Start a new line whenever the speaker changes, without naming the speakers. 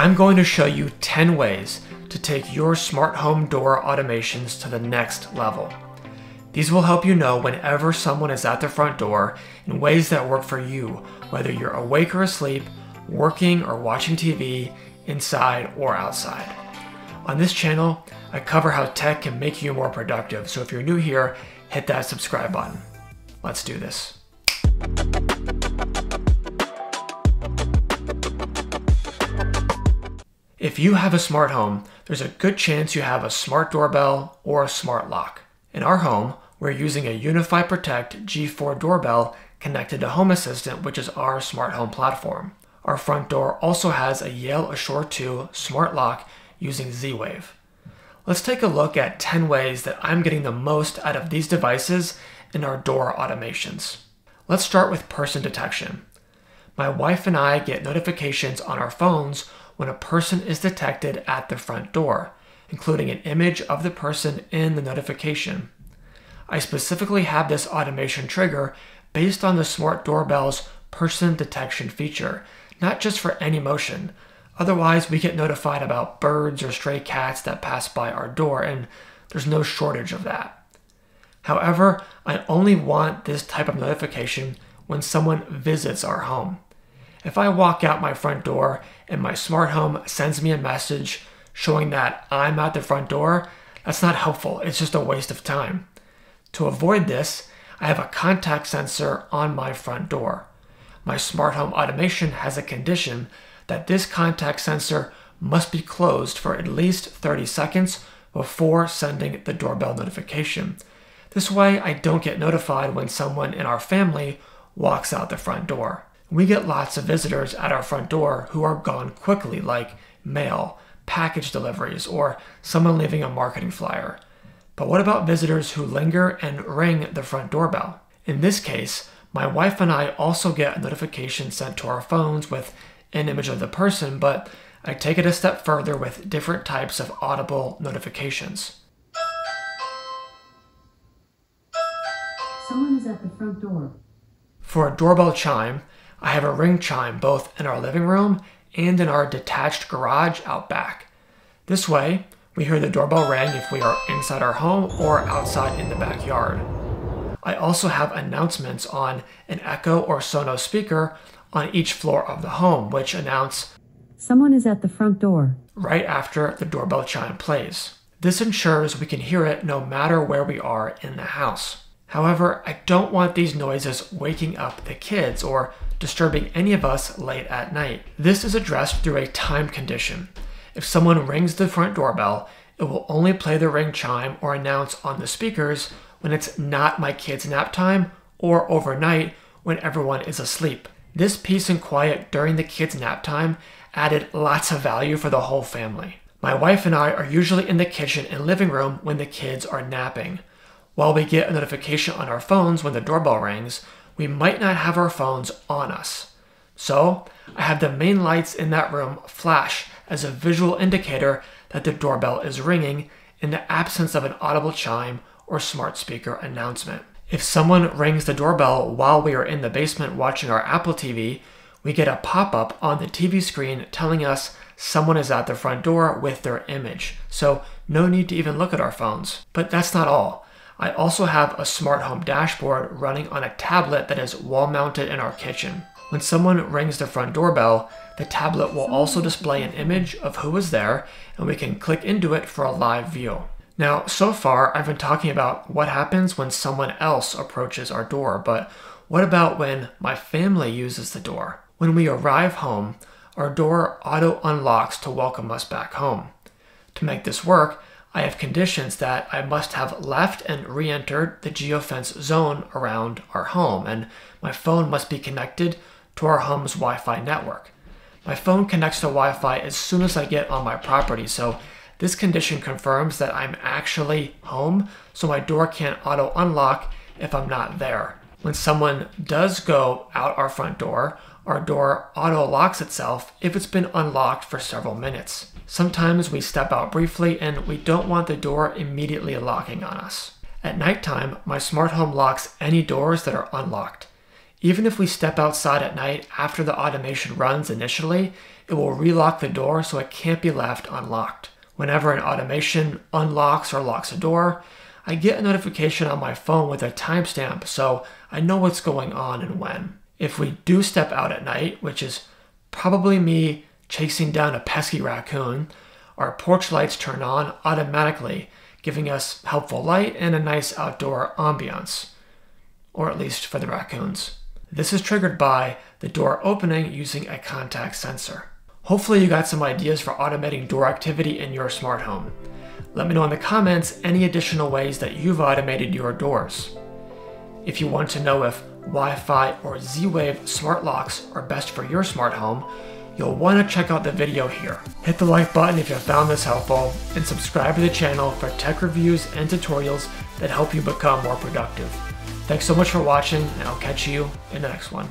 I'm going to show you 10 ways to take your smart home door automations to the next level. These will help you know whenever someone is at the front door in ways that work for you, whether you're awake or asleep, working or watching TV, inside or outside. On this channel, I cover how tech can make you more productive, so if you're new here, hit that subscribe button. Let's do this. If you have a smart home, there's a good chance you have a smart doorbell or a smart lock. In our home, we're using a UniFi Protect G4 doorbell connected to Home Assistant, which is our smart home platform. Our front door also has a Yale Assure 2 smart lock using Z-Wave. Let's take a look at 10 ways that I'm getting the most out of these devices in our door automations. Let's start with person detection. My wife and I get notifications on our phones when a person is detected at the front door, including an image of the person in the notification. I specifically have this automation trigger based on the smart doorbell's person detection feature, not just for any motion. Otherwise, we get notified about birds or stray cats that pass by our door, and there's no shortage of that. However, I only want this type of notification when someone visits our home. If I walk out my front door and my smart home sends me a message showing that I'm at the front door, that's not helpful. It's just a waste of time. To avoid this, I have a contact sensor on my front door. My smart home automation has a condition that this contact sensor must be closed for at least 30 seconds before sending the doorbell notification. This way, I don't get notified when someone in our family walks out the front door. We get lots of visitors at our front door who are gone quickly, like mail, package deliveries, or someone leaving a marketing flyer. But what about visitors who linger and ring the front doorbell? In this case, my wife and I also get a notification sent to our phones with an image of the person, but I take it a step further with different types of audible notifications.
Someone is at the front door.
For a doorbell chime, I have a ring chime both in our living room and in our detached garage out back. This way, we hear the doorbell ring if we are inside our home or outside in the backyard. I also have announcements on an Echo or Sonos speaker on each floor of the home, which announce
Someone is at the front door.
right after the doorbell chime plays. This ensures we can hear it no matter where we are in the house. However, I don't want these noises waking up the kids or disturbing any of us late at night. This is addressed through a time condition. If someone rings the front doorbell, it will only play the ring chime or announce on the speakers when it's not my kids' nap time or overnight when everyone is asleep. This peace and quiet during the kids' nap time added lots of value for the whole family. My wife and I are usually in the kitchen and living room when the kids are napping. While we get a notification on our phones when the doorbell rings, we might not have our phones on us. So, I have the main lights in that room flash as a visual indicator that the doorbell is ringing in the absence of an audible chime or smart speaker announcement. If someone rings the doorbell while we are in the basement watching our Apple TV, we get a pop up on the TV screen telling us someone is at the front door with their image. So, no need to even look at our phones. But that's not all. I also have a smart home dashboard running on a tablet that is wall mounted in our kitchen. When someone rings the front doorbell, the tablet will also display an image of who is there and we can click into it for a live view. Now, so far, I've been talking about what happens when someone else approaches our door, but what about when my family uses the door? When we arrive home, our door auto unlocks to welcome us back home. To make this work, I have conditions that I must have left and re entered the geofence zone around our home, and my phone must be connected to our home's Wi Fi network. My phone connects to Wi Fi as soon as I get on my property, so this condition confirms that I'm actually home, so my door can't auto unlock if I'm not there. When someone does go out our front door, our door auto locks itself if it's been unlocked for several minutes. Sometimes we step out briefly and we don't want the door immediately locking on us. At nighttime, my smart home locks any doors that are unlocked. Even if we step outside at night after the automation runs initially, it will relock the door so it can't be left unlocked. Whenever an automation unlocks or locks a door, I get a notification on my phone with a timestamp so I know what's going on and when. If we do step out at night, which is probably me chasing down a pesky raccoon, our porch lights turn on automatically, giving us helpful light and a nice outdoor ambiance. Or at least for the raccoons. This is triggered by the door opening using a contact sensor. Hopefully you got some ideas for automating door activity in your smart home. Let me know in the comments any additional ways that you've automated your doors. If you want to know if Wi-Fi or Z-Wave smart locks are best for your smart home, you'll want to check out the video here. Hit the like button if you found this helpful, and subscribe to the channel for tech reviews and tutorials that help you become more productive. Thanks so much for watching, and I'll catch you in the next one.